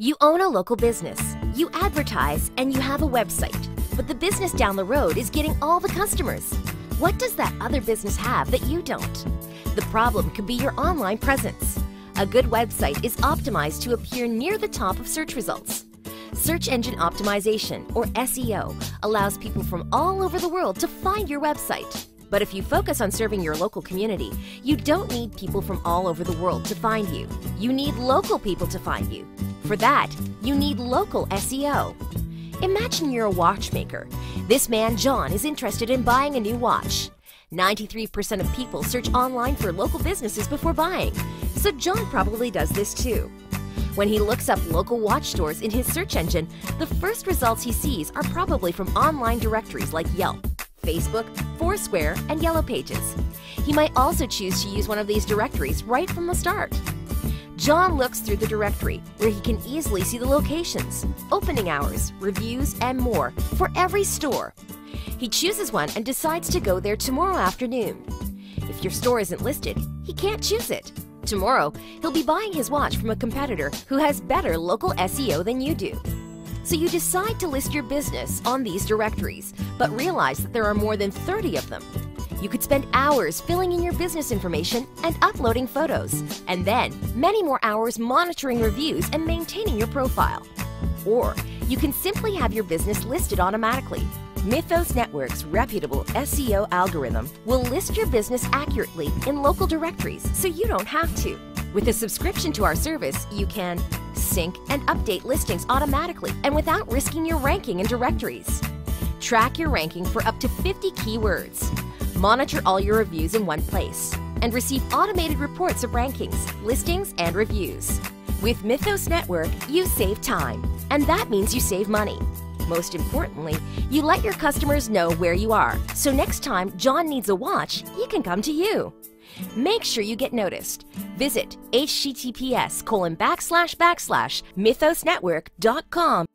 You own a local business, you advertise, and you have a website, but the business down the road is getting all the customers. What does that other business have that you don't? The problem could be your online presence. A good website is optimized to appear near the top of search results. Search engine optimization, or SEO, allows people from all over the world to find your website. But if you focus on serving your local community, you don't need people from all over the world to find you. You need local people to find you. For that, you need local SEO. Imagine you're a watchmaker. This man, John, is interested in buying a new watch. 93% of people search online for local businesses before buying, so John probably does this too. When he looks up local watch stores in his search engine, the first results he sees are probably from online directories like Yelp, Facebook, Foursquare, and Yellow Pages. He might also choose to use one of these directories right from the start. John looks through the directory where he can easily see the locations, opening hours, reviews, and more for every store. He chooses one and decides to go there tomorrow afternoon. If your store isn't listed, he can't choose it. Tomorrow, he'll be buying his watch from a competitor who has better local SEO than you do. So you decide to list your business on these directories, but realize that there are more than 30 of them. You could spend hours filling in your business information and uploading photos, and then many more hours monitoring reviews and maintaining your profile. Or you can simply have your business listed automatically. Mythos Network's reputable SEO algorithm will list your business accurately in local directories so you don't have to. With a subscription to our service, you can sync and update listings automatically and without risking your ranking in directories. Track your ranking for up to 50 keywords Monitor all your reviews in one place and receive automated reports of rankings, listings, and reviews. With Mythos Network, you save time, and that means you save money. Most importantly, you let your customers know where you are, so next time John needs a watch, he can come to you. Make sure you get noticed. Visit https colon backslash backslash mythosnetwork.com